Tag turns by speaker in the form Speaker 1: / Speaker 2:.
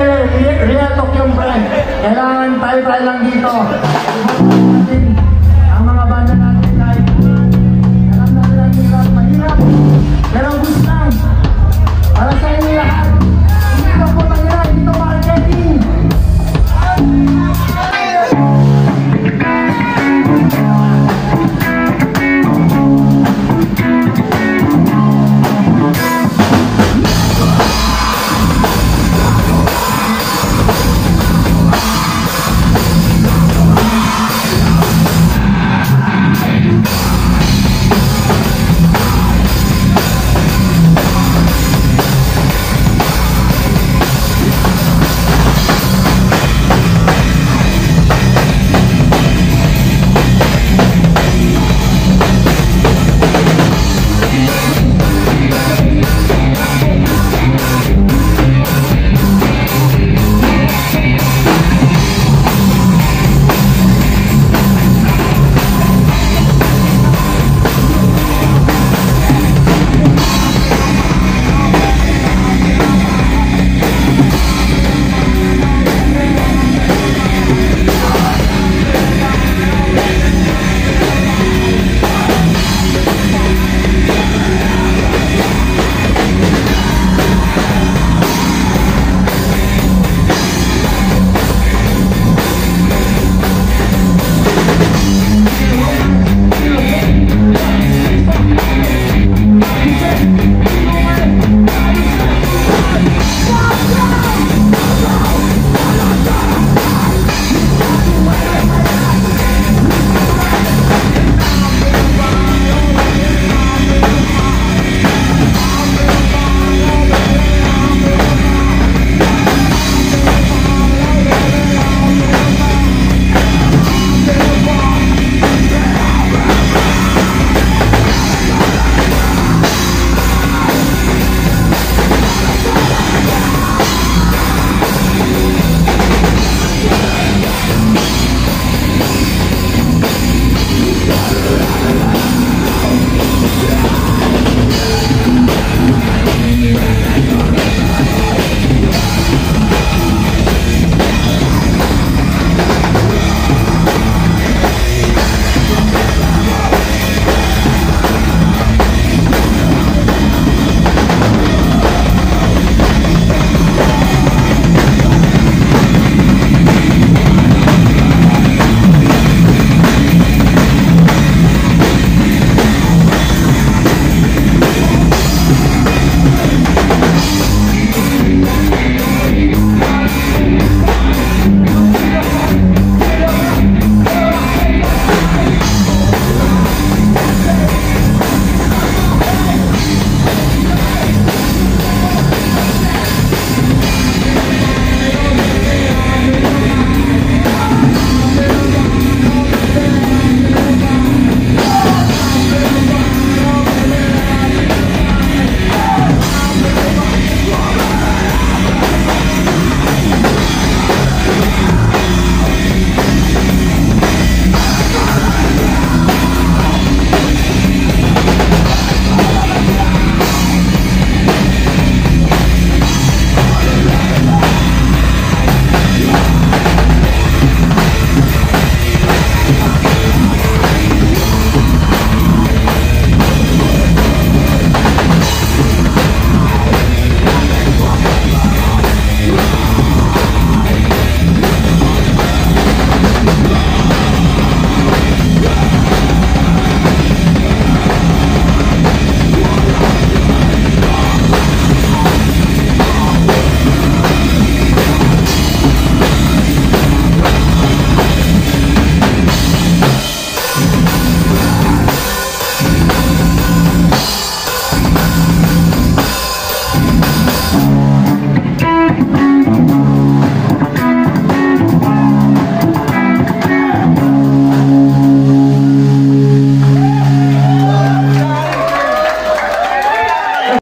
Speaker 1: Real talk yung friend. Kailangan tayo-tayo lang dito.